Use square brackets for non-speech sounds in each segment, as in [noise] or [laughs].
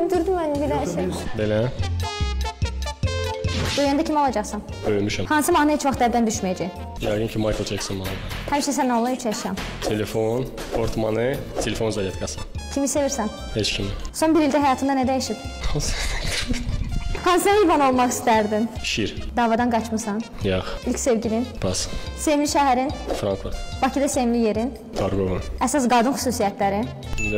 Öldürdü məni bir şey. Belə Böyüyəndə kim olacaqsan? böyümüşəm. Hansı mahnı heç vaxt əldən düşməyəcək? Yəqin ki Michael Jackson malı. Həmişə sən Allah üç yaşam. Telefon, portmanı, telefon zaryadkası. Kimi sevirsən? Heç kimi. Son bir ildə həyatında nə dəyişib? Hansı heyvan olmaq istərdin? Şir. Davadan qaçmısan? Yox. İlk sevgilin? Pas. Sevimli şəhərin? Frankfurt. Bakıda sevimli yerin? Targovan. Əsas qadın xüsusiyyətləri?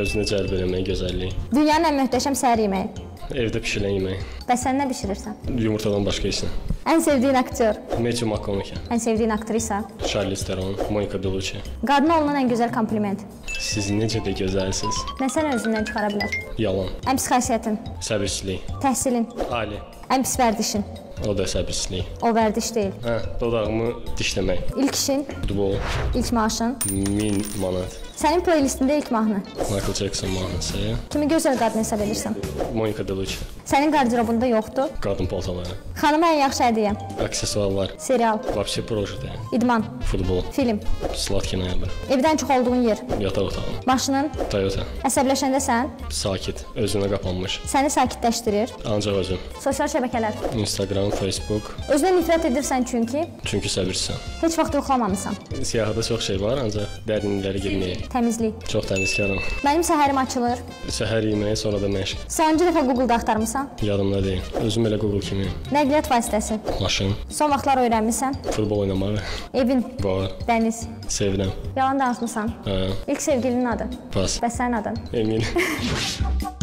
Özünə cəlb eləmək, gözəllik. Dünyanın ən möhtəşəm səhər yeməyi? Evdə bişirilən yemək. Bəs sən nə bişirirsən? Yumurtadan başqa heç nə. Ən sevdiyin aktyor? Matthew McConaughey, Ən sevdiyin aktrisa? Charlize Theron, Monica Bellucci. Qadına olunan ən gözəl kompliment? Siz necə də gözəlsiniz. Nə sən özündən çıxara bilər? Yalan. Ən pis xasiyyətin? Səbirsizlik. Təhsilin? Ali. Ən pis vərdişin? O da səbirsizlik. O vərdiş deyil. Hə, dodağımı dişləmək. İlk işin? Futbol. İlk maaşın? 1000 manat. Sənin playlistində ilk mahnı? Michael Jackson mahnısı. Kimi gözəl qadın hesab edirsən? Monica Bellucci. Sənin qarderobunda yoxdur? Qadın paltarları. Xanıma ən yaxşı hədiyyə? Aksesuarlar. Serial, Вообще прожито. idman, Futbol. film, Sladkий ноябрь. evdən çox olduğun yer, Yataq otağı. maşının, Toyota. əsəbləşəndə sən, Sakit. Özünə qapanmış. səni sakitləşdirir, Ancaq özün. sosial şəbəkələr. Instagram, Facebook. Özünə nifrət edirsən çünki Çünki səbirsən. heç vaxt yoxlamamısan. Siyahıda çox şey var, ancaq dərinliklərə girməyə. Təmizlik. Çox təmizkaram. Mənim səhərim açılır. Səhər yeməyi, sonra da məşq. Sonuncu dəfə Google-da axtarmısan? Yadımda deyil. Özüm elə Google kimi. Nəqliyyat vasitəsi. Maşın, Son vaxtlar öyrənmisən? futbol oynamağı Evin, var. dəniz. Sevirəm. Yalan danışmısan. Hə, İlk sevgilinin adı. pas. Bəs sənin adın? Emin. [laughs]